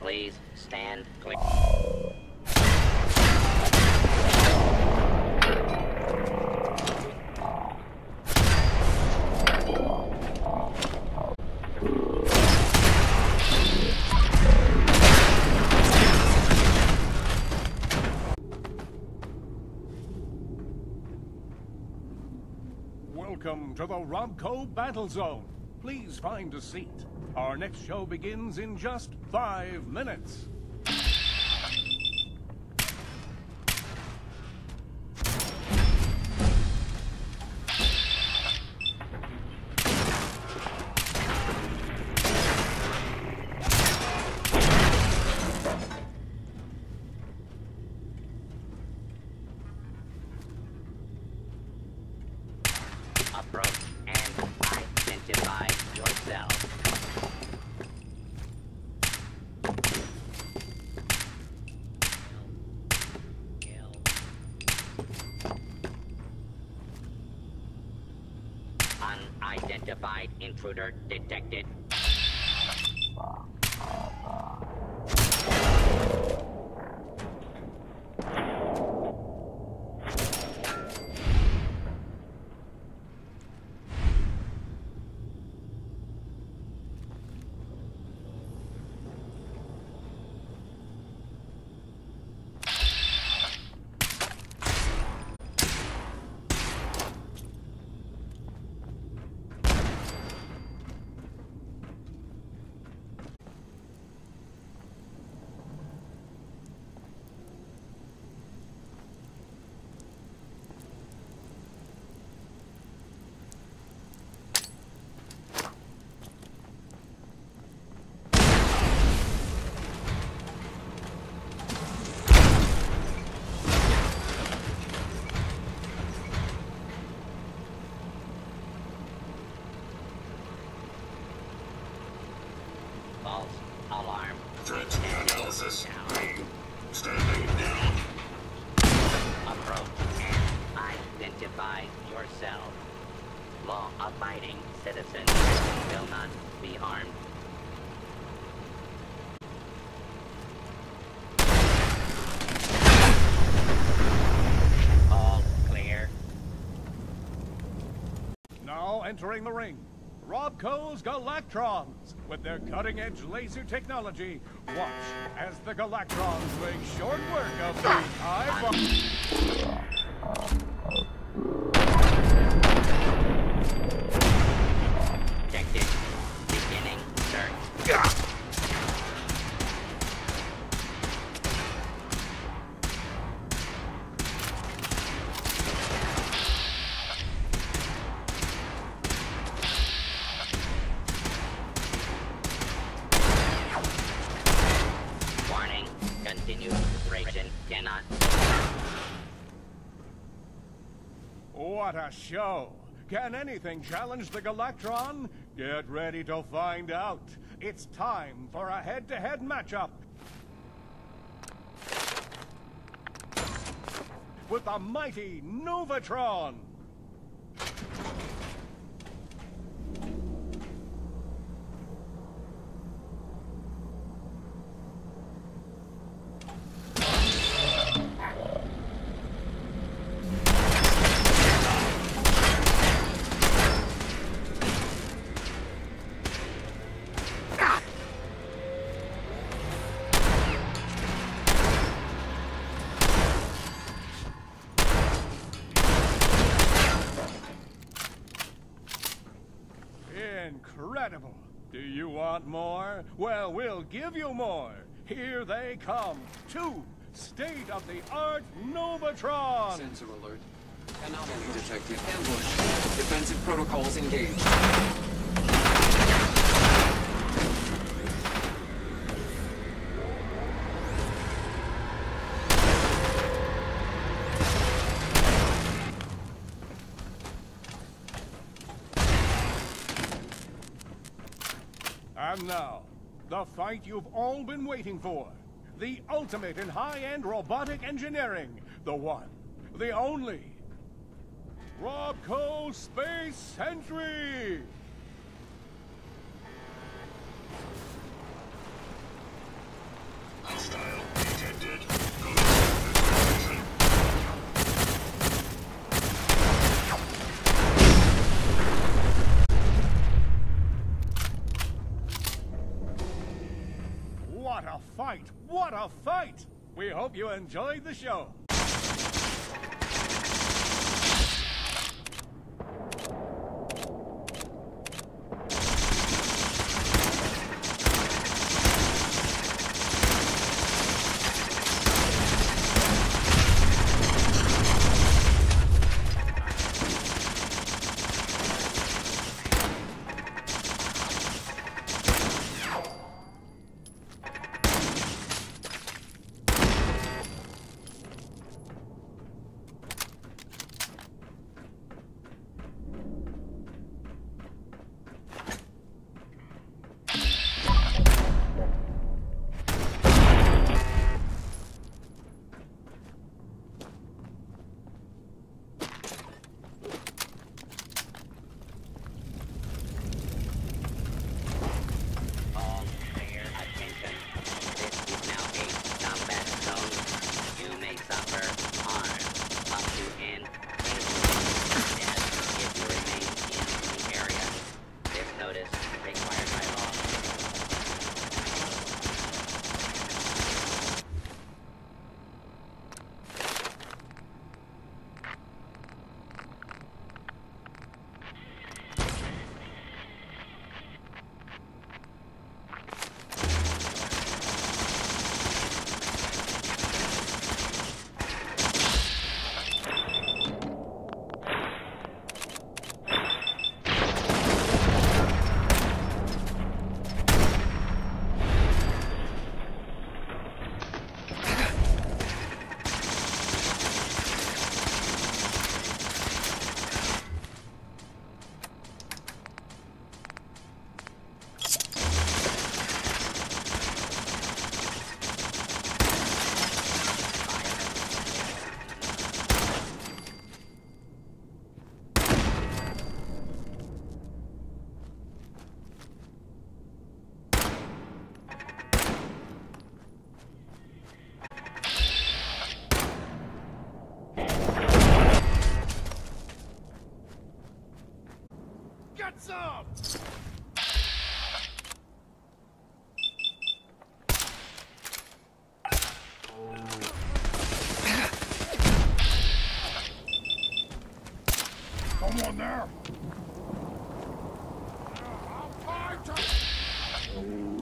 Please stand clear. Welcome to the Robco Battle Zone. Please find a seat. Our next show begins in just five minutes. Approach and identify yourself. Unidentified intruder detected. Yourself. Law-abiding citizens will not be harmed. All clear. Now entering the ring, Robco's Galactrons. With their cutting-edge laser technology, watch as the Galactrons make short work of the high... What a show! Can anything challenge the Galactron? Get ready to find out. It's time for a head-to-head matchup. With the mighty Novatron. Do you want more? Well, we'll give you more. Here they come. Two state-of-the-art Novatron. Sensor alert. Anomaly detected. Ambush. Defensive protocols engaged. And now, the fight you've all been waiting for. The ultimate in high-end robotic engineering. The one, the only. Robco Space Sentry! What a fight! What a fight! We hope you enjoyed the show. some! Come on there! Now, I'll fight!